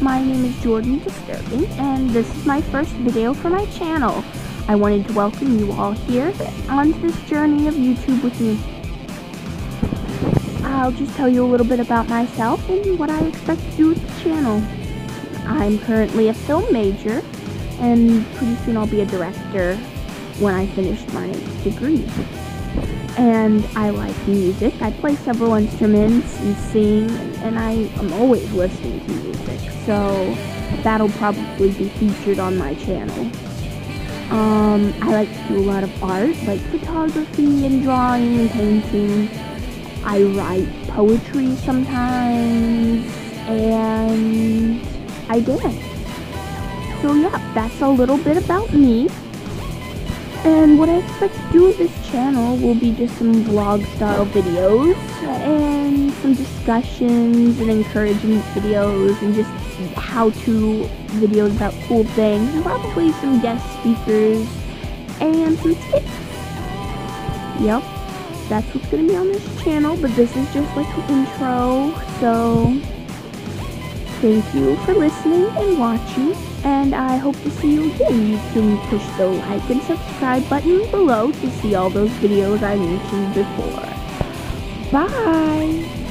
my name is Jordan Disturbing, and this is my first video for my channel. I wanted to welcome you all here on this journey of YouTube with me. I'll just tell you a little bit about myself and what I expect to do with the channel. I'm currently a film major, and pretty soon I'll be a director when I finish my degree and I like music. I play several instruments and sing, and I am always listening to music, so that'll probably be featured on my channel. Um, I like to do a lot of art, like photography and drawing and painting. I write poetry sometimes, and I dance. So yeah, that's a little bit about me. And what I expect to do with this channel will be just some vlog style videos and some discussions and encouragement videos and just how to videos about cool things and probably some guest speakers and some tips. Yep, that's what's going to be on this channel, but this is just like the intro, so thank you for listening and watching and I hope to see you again. You can push the like and subscribe button below to see all those videos I mentioned before. Bye!